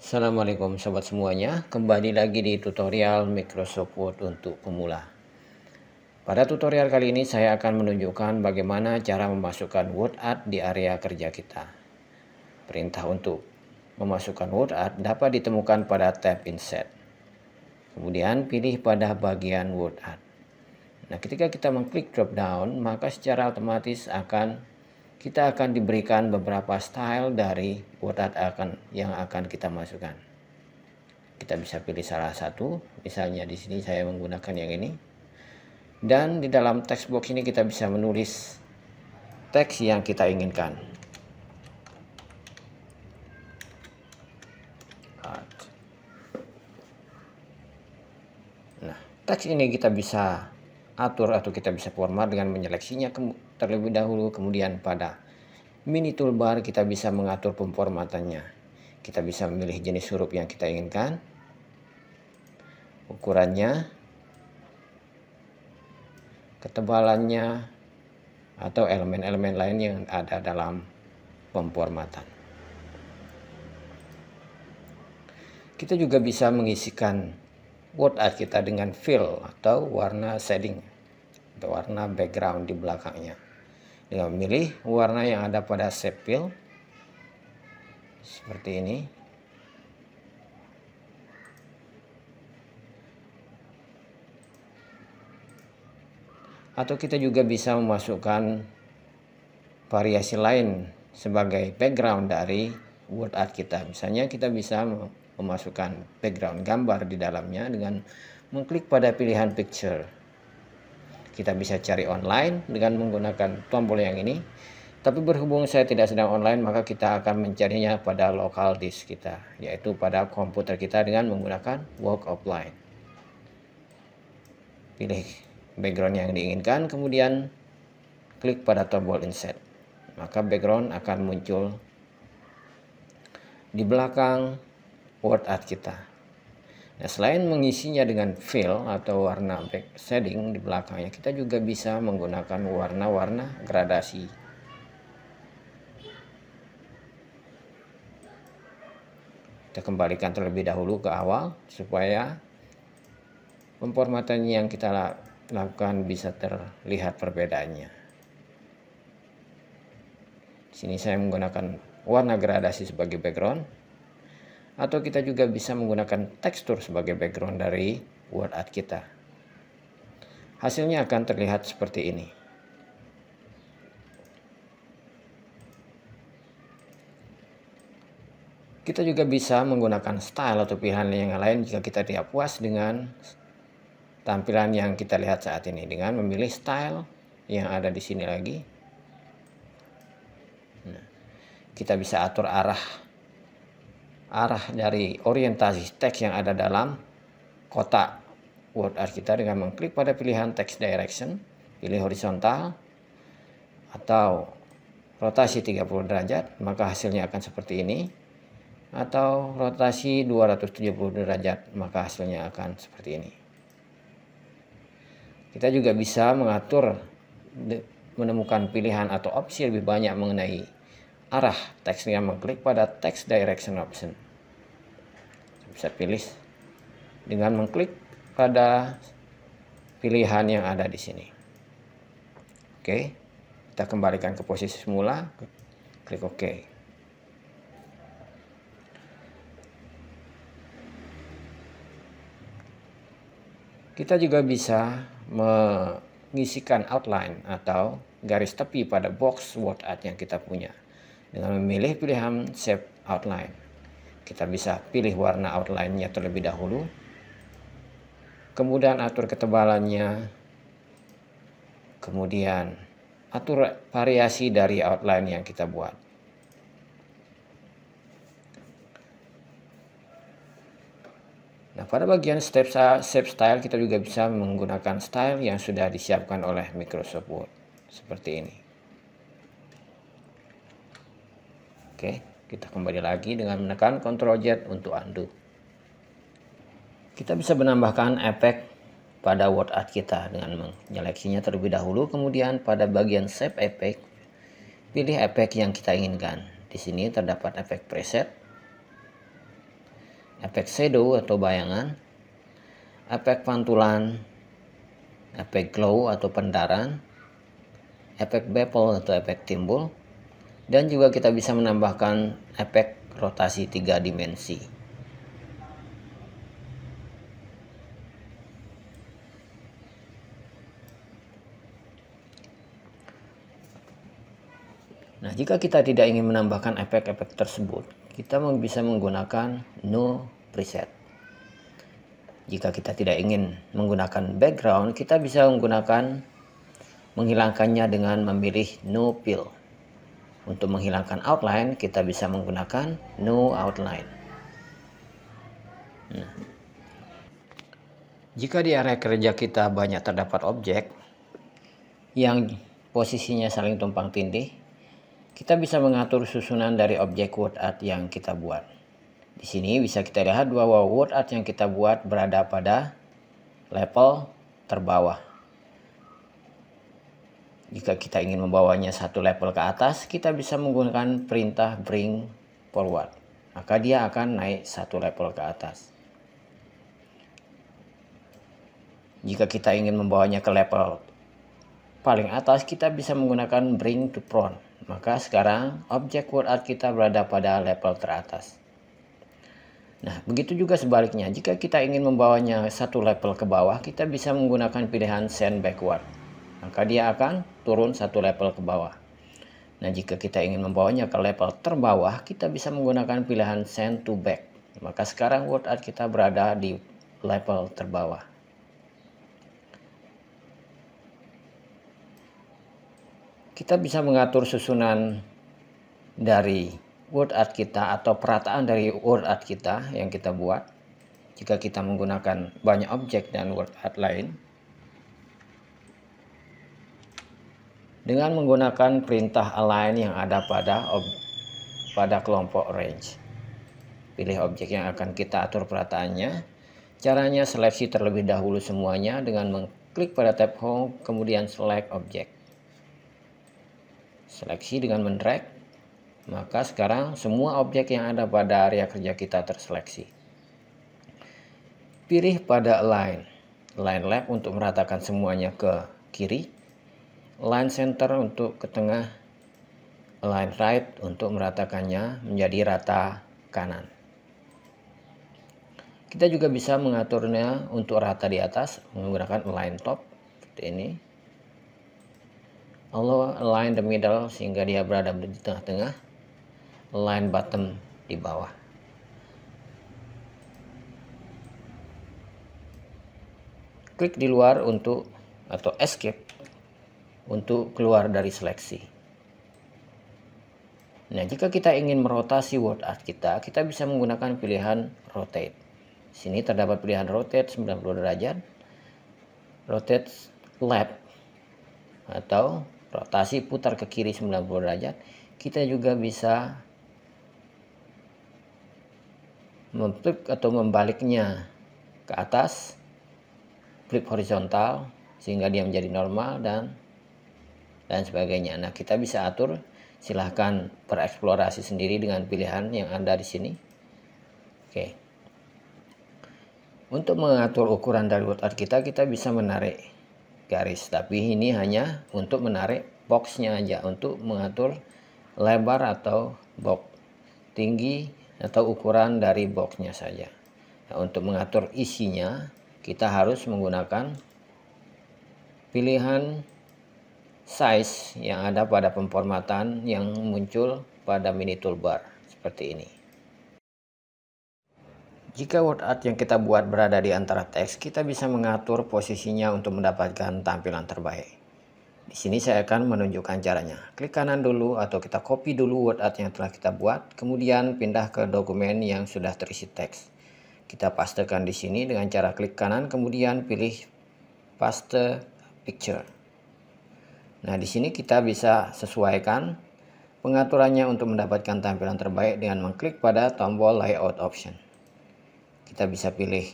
Assalamualaikum sobat semuanya, kembali lagi di tutorial Microsoft Word untuk pemula. Pada tutorial kali ini saya akan menunjukkan bagaimana cara memasukkan Word Art di area kerja kita. Perintah untuk memasukkan Word Art dapat ditemukan pada tab Insert. Kemudian pilih pada bagian Word Art. Nah, ketika kita mengklik drop down, maka secara otomatis akan kita akan diberikan beberapa style dari Word akan yang akan kita masukkan. Kita bisa pilih salah satu, misalnya di sini saya menggunakan yang ini. Dan di dalam text box ini kita bisa menulis teks yang kita inginkan. Nah, teks ini kita bisa atur atau kita bisa format dengan menyeleksinya terlebih dahulu kemudian pada mini toolbar kita bisa mengatur pemformatannya kita bisa memilih jenis huruf yang kita inginkan. Ukurannya ketebalannya atau elemen-elemen lain yang ada dalam pemformatan kita juga bisa mengisikan word art kita dengan fill atau warna shading atau warna background di belakangnya dengan memilih warna yang ada pada fill seperti ini. Atau kita juga bisa memasukkan variasi lain sebagai background dari word art kita. Misalnya kita bisa memasukkan background gambar di dalamnya dengan mengklik pada pilihan picture kita bisa cari online dengan menggunakan tombol yang ini. Tapi berhubung saya tidak sedang online maka kita akan mencarinya pada lokal disk kita yaitu pada komputer kita dengan menggunakan work offline. Pilih background yang diinginkan kemudian klik pada tombol insert maka background akan muncul di belakang word art kita Nah, selain mengisinya dengan fill atau warna back shading di belakangnya, kita juga bisa menggunakan warna-warna gradasi. Kita kembalikan terlebih dahulu ke awal supaya pemformatan yang kita lakukan bisa terlihat perbedaannya. Di sini saya menggunakan warna gradasi sebagai background atau kita juga bisa menggunakan tekstur sebagai background dari word art kita. Hasilnya akan terlihat seperti ini. Kita juga bisa menggunakan style atau pilihan yang lain jika kita tidak puas dengan tampilan yang kita lihat saat ini dengan memilih style yang ada di sini lagi. Nah, kita bisa atur arah arah dari orientasi teks yang ada dalam kotak word art kita dengan mengklik pada pilihan text direction, pilih horizontal atau rotasi 30 derajat, maka hasilnya akan seperti ini. Atau rotasi 270 derajat, maka hasilnya akan seperti ini. Kita juga bisa mengatur menemukan pilihan atau opsi lebih banyak mengenai arah. Teksnya mengklik pada text direction option. Bisa pilih dengan mengklik pada pilihan yang ada di sini. Oke kita kembalikan ke posisi semula. Klik OK. Kita juga bisa mengisikan outline atau garis tepi pada box word art yang kita punya dengan memilih pilihan shape outline. Kita bisa pilih warna outline-nya terlebih dahulu. Kemudian atur ketebalannya. Kemudian atur variasi dari outline yang kita buat. Nah, pada bagian step shape style kita juga bisa menggunakan style yang sudah disiapkan oleh Microsoft Word seperti ini. Oke, kita kembali lagi dengan menekan Ctrl Z untuk undo. Kita bisa menambahkan efek pada word art kita dengan menyeleksinya terlebih dahulu, kemudian pada bagian save effect, pilih efek yang kita inginkan. Di sini terdapat efek preset. efek shadow atau bayangan, efek pantulan, efek glow atau pendaran, efek bevel atau efek timbul, dan juga kita bisa menambahkan efek rotasi tiga dimensi. Nah, jika kita tidak ingin menambahkan efek-efek tersebut, kita bisa menggunakan no preset. Jika kita tidak ingin menggunakan background, kita bisa menggunakan menghilangkannya dengan memilih no fill. Untuk menghilangkan outline, kita bisa menggunakan no outline. Nah, jika di area kerja kita banyak terdapat objek yang posisinya saling tumpang tindih, kita bisa mengatur susunan dari objek word art yang kita buat. Di sini bisa kita lihat bahwa word art yang kita buat berada pada level terbawah. Jika kita ingin membawanya satu level ke atas, kita bisa menggunakan perintah bring forward. Maka dia akan naik satu level ke atas. Jika kita ingin membawanya ke level paling atas, kita bisa menggunakan bring to front maka sekarang objek word art kita berada pada level teratas. Nah, begitu juga sebaliknya. Jika kita ingin membawanya satu level ke bawah, kita bisa menggunakan pilihan send backward. Maka dia akan turun satu level ke bawah. Nah, jika kita ingin membawanya ke level terbawah, kita bisa menggunakan pilihan send to back. Maka sekarang word art kita berada di level terbawah. kita bisa mengatur susunan dari word art kita atau perataan dari word art kita yang kita buat jika kita menggunakan banyak objek dan word art lain dengan menggunakan perintah align yang ada pada pada kelompok range. Pilih objek yang akan kita atur perataannya. Caranya seleksi terlebih dahulu semuanya dengan mengklik pada tab home kemudian select object seleksi dengan mendrag maka sekarang semua objek yang ada pada area kerja kita terseleksi. Pilih pada line line left untuk meratakan semuanya ke kiri line center untuk ke tengah line right untuk meratakannya menjadi rata kanan. Kita juga bisa mengaturnya untuk rata di atas menggunakan line top seperti ini. Allah align the middle sehingga dia berada di tengah-tengah line bottom di bawah. Klik di luar untuk atau escape untuk keluar dari seleksi. Nah jika kita ingin merotasi word art kita kita bisa menggunakan pilihan rotate. Sini terdapat pilihan rotate 90 derajat rotate left atau rotasi putar ke kiri 90 derajat. Kita juga bisa memflip atau membaliknya ke atas flip horizontal sehingga dia menjadi normal dan dan sebagainya. Nah kita bisa atur silahkan bereksplorasi sendiri dengan pilihan yang ada di sini. Oke. Untuk mengatur ukuran dari art kita kita bisa menarik garis. Tapi ini hanya untuk menarik boxnya aja untuk mengatur lebar atau box tinggi atau ukuran dari boxnya saja. Nah, untuk mengatur isinya kita harus menggunakan pilihan size yang ada pada pemformatan yang muncul pada mini toolbar seperti ini jika word art yang kita buat berada di antara teks, kita bisa mengatur posisinya untuk mendapatkan tampilan terbaik. Di sini saya akan menunjukkan caranya. Klik kanan dulu atau kita copy dulu word art yang telah kita buat, kemudian pindah ke dokumen yang sudah terisi teks. Kita pastekan di sini dengan cara klik kanan, kemudian pilih paste picture. Nah, di sini kita bisa sesuaikan pengaturannya untuk mendapatkan tampilan terbaik dengan mengklik pada tombol layout option. Kita bisa pilih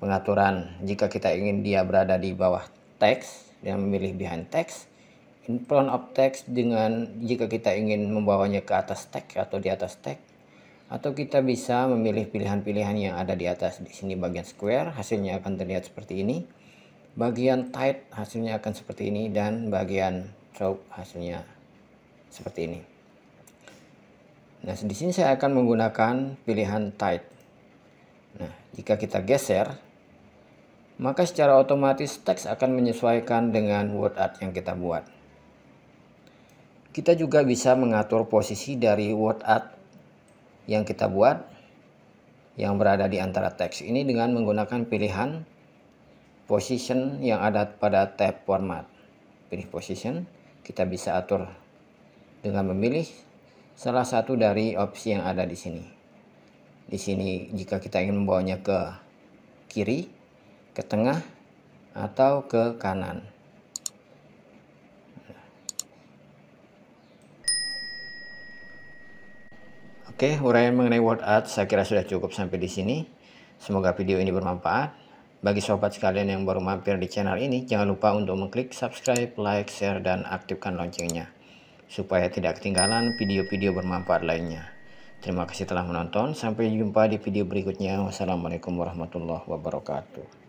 pengaturan jika kita ingin dia berada di bawah teks dan memilih behind text in front of text dengan jika kita ingin membawanya ke atas teks atau di atas teks atau kita bisa memilih pilihan-pilihan yang ada di atas di sini bagian square hasilnya akan terlihat seperti ini bagian tight hasilnya akan seperti ini dan bagian stroke hasilnya seperti ini nah di sini saya akan menggunakan pilihan tight nah jika kita geser maka secara otomatis teks akan menyesuaikan dengan word art yang kita buat. Kita juga bisa mengatur posisi dari word art yang kita buat yang berada di antara teks ini dengan menggunakan pilihan position yang ada pada tab format. Pilih position, kita bisa atur dengan memilih salah satu dari opsi yang ada di sini. Di sini jika kita ingin membawanya ke kiri, ke tengah atau ke kanan. Oke, uraian mengenai word art saya kira sudah cukup sampai di sini. Semoga video ini bermanfaat. Bagi sobat sekalian yang baru mampir di channel ini, jangan lupa untuk mengklik subscribe, like, share, dan aktifkan loncengnya. Supaya tidak ketinggalan video-video bermanfaat lainnya. Terima kasih telah menonton. Sampai jumpa di video berikutnya. Wassalamualaikum warahmatullahi wabarakatuh.